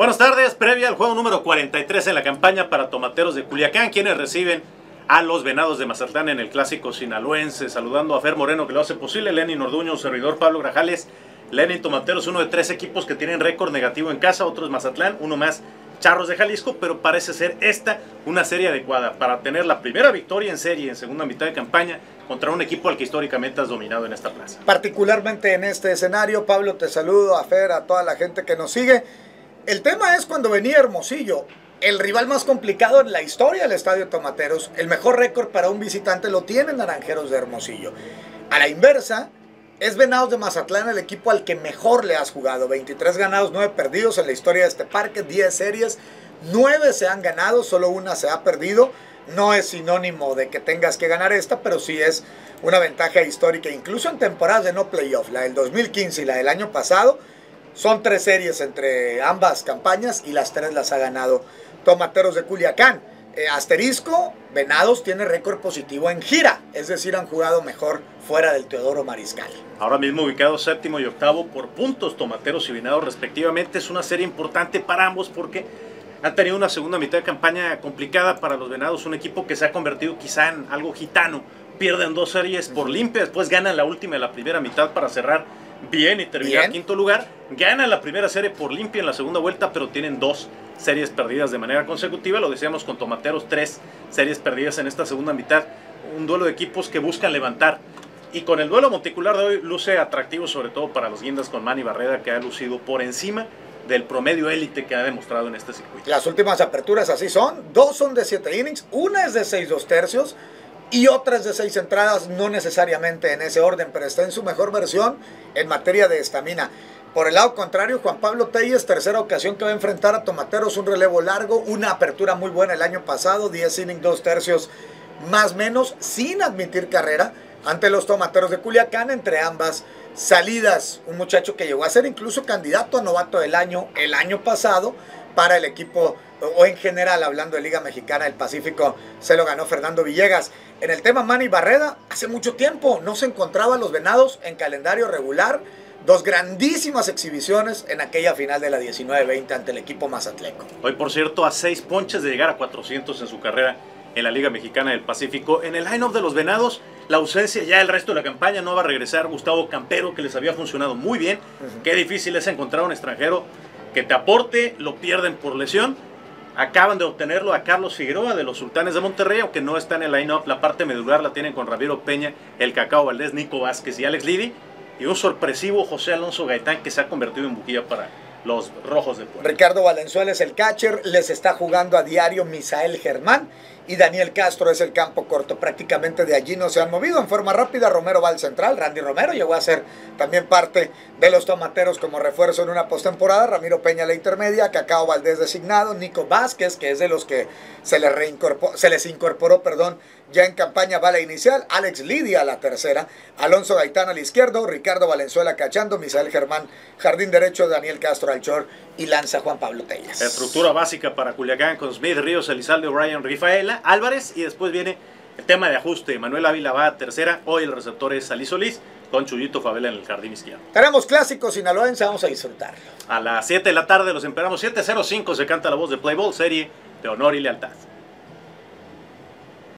Buenas tardes, previa al juego número 43 en la campaña para Tomateros de Culiacán, quienes reciben a los Venados de Mazatlán en el clásico sinaloense. Saludando a Fer Moreno que lo hace posible, Lenin Orduño, servidor Pablo Grajales. Lenin Tomateros, uno de tres equipos que tienen récord negativo en casa, otro es Mazatlán, uno más Charros de Jalisco, pero parece ser esta una serie adecuada para tener la primera victoria en serie en segunda mitad de campaña contra un equipo al que históricamente has dominado en esta plaza. Particularmente en este escenario, Pablo, te saludo, a Fer, a toda la gente que nos sigue. El tema es cuando venía Hermosillo, el rival más complicado en la historia del Estadio Tomateros, el mejor récord para un visitante lo tienen Naranjeros de Hermosillo. A la inversa, es Venados de Mazatlán el equipo al que mejor le has jugado. 23 ganados, 9 perdidos en la historia de este parque, 10 series, 9 se han ganado, solo una se ha perdido. No es sinónimo de que tengas que ganar esta, pero sí es una ventaja histórica, incluso en temporadas de no playoff, la del 2015 y la del año pasado son tres series entre ambas campañas y las tres las ha ganado Tomateros de Culiacán. Eh, asterisco, Venados tiene récord positivo en gira, es decir, han jugado mejor fuera del Teodoro Mariscal. Ahora mismo ubicados séptimo y octavo por puntos Tomateros y Venados respectivamente. Es una serie importante para ambos porque han tenido una segunda mitad de campaña complicada para los Venados, un equipo que se ha convertido quizá en algo gitano. Pierden dos series por limpia, después ganan la última de la primera mitad para cerrar bien y terminar quinto lugar. Gana la primera serie por limpia en la segunda vuelta, pero tienen dos series perdidas de manera consecutiva. Lo decíamos con Tomateros, tres series perdidas en esta segunda mitad. Un duelo de equipos que buscan levantar. Y con el duelo monticular de hoy luce atractivo sobre todo para los guindas con Manny Barreda que ha lucido por encima del promedio élite que ha demostrado en este circuito. Las últimas aperturas así son. Dos son de siete innings, una es de seis dos tercios y otras de seis entradas, no necesariamente en ese orden, pero está en su mejor versión en materia de estamina. Por el lado contrario, Juan Pablo Telles, tercera ocasión que va a enfrentar a Tomateros, un relevo largo, una apertura muy buena el año pasado, 10 innings, dos tercios más menos, sin admitir carrera ante los Tomateros de Culiacán, entre ambas salidas. Un muchacho que llegó a ser incluso candidato a novato del año el año pasado para el equipo, o en general, hablando de Liga Mexicana del Pacífico, se lo ganó Fernando Villegas. En el tema Manny Barreda, hace mucho tiempo no se encontraban los venados en calendario regular. Dos grandísimas exhibiciones en aquella final de la 19-20 ante el equipo mazatleco. Hoy, por cierto, a seis ponches de llegar a 400 en su carrera en la Liga Mexicana del Pacífico. En el line-up de los Venados, la ausencia ya el resto de la campaña no va a regresar Gustavo Campero, que les había funcionado muy bien. Qué difícil es encontrar un extranjero que te aporte, lo pierden por lesión. Acaban de obtenerlo a Carlos Figueroa de los Sultanes de Monterrey, aunque no está en el line-up. La parte medular la tienen con Ramiro Peña, el Cacao Valdés, Nico Vázquez y Alex Lidi. Y un sorpresivo José Alonso Gaitán que se ha convertido en buquilla para los rojos de Puebla. Ricardo Valenzuela es el catcher, les está jugando a diario Misael Germán y Daniel Castro es el campo corto. Prácticamente de allí no se han movido en forma rápida. Romero va al central, Randy Romero llegó a ser también parte de los tomateros como refuerzo en una postemporada. Ramiro Peña la intermedia, Cacao Valdés designado, Nico Vázquez, que es de los que se les, reincorporó, se les incorporó perdón, ya en campaña va la inicial, Alex Lidia la tercera, Alonso Gaitán al izquierdo, Ricardo Valenzuela cachando, Misael Germán, Jardín Derecho, Daniel Castro Alchor y lanza Juan Pablo Tellas. Estructura básica para Culiacán con Smith, Ríos, Elizalde, Ryan, Rafaela, Álvarez y después viene el tema de ajuste. Manuel Ávila va a tercera, hoy el receptor es Ali Solís con Chuyito Favela en el jardín izquierdo. Tenemos clásicos sinaloense, vamos a disfrutarlo. A las 7 de la tarde los esperamos, 7.05 se canta la voz de Playball, serie de honor y lealtad.